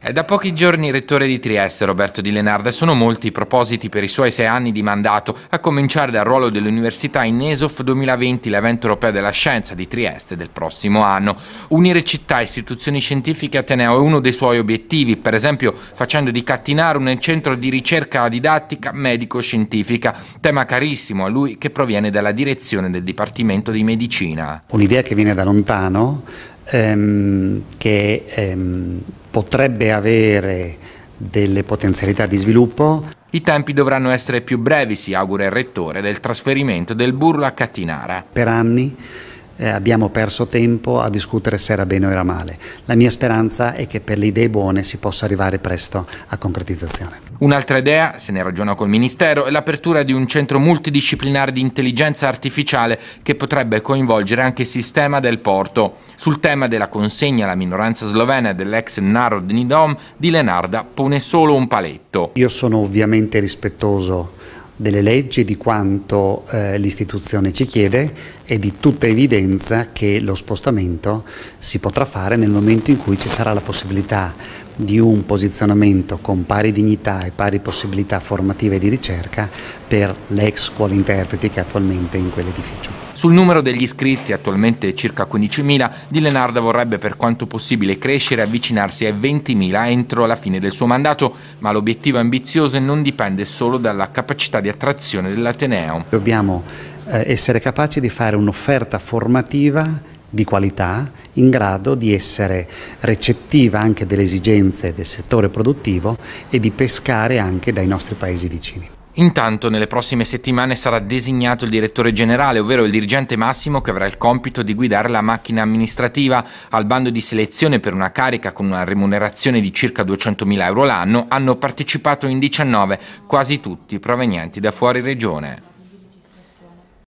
È da pochi giorni rettore di Trieste, Roberto Di Lenarda, e sono molti i propositi per i suoi sei anni di mandato, a cominciare dal ruolo dell'università in ESOF 2020, l'evento europeo della scienza di Trieste del prossimo anno. Unire città e istituzioni scientifiche Ateneo è uno dei suoi obiettivi, per esempio facendo di Cattinare un centro di ricerca didattica medico-scientifica, tema carissimo a lui che proviene dalla direzione del Dipartimento di Medicina. Un'idea che viene da lontano, ehm, che ehm, potrebbe avere delle potenzialità di sviluppo. I tempi dovranno essere più brevi, si augura il rettore, del trasferimento del Burlo a Cattinara. Per anni eh, abbiamo perso tempo a discutere se era bene o era male. La mia speranza è che per le idee buone si possa arrivare presto a concretizzazione. Un'altra idea, se ne ragiona col Ministero, è l'apertura di un centro multidisciplinare di intelligenza artificiale che potrebbe coinvolgere anche il sistema del porto. Sul tema della consegna alla minoranza slovena dell'ex Narodni Dom, di Lenarda pone solo un paletto. Io sono ovviamente rispettoso delle leggi, di quanto eh, l'istituzione ci chiede e di tutta evidenza che lo spostamento si potrà fare nel momento in cui ci sarà la possibilità di un posizionamento con pari dignità e pari possibilità formative di ricerca per l'ex scuola interpreti che è attualmente in quell'edificio. Sul numero degli iscritti, attualmente circa 15.000, Di Lenarda vorrebbe per quanto possibile crescere e avvicinarsi ai 20.000 entro la fine del suo mandato, ma l'obiettivo ambizioso non dipende solo dalla capacità di attrazione dell'Ateneo. Dobbiamo eh, essere capaci di fare un'offerta formativa di qualità in grado di essere recettiva anche delle esigenze del settore produttivo e di pescare anche dai nostri paesi vicini. Intanto nelle prossime settimane sarà designato il direttore generale, ovvero il dirigente massimo che avrà il compito di guidare la macchina amministrativa. Al bando di selezione per una carica con una remunerazione di circa 200.000 euro l'anno hanno partecipato in 19, quasi tutti provenienti da fuori regione.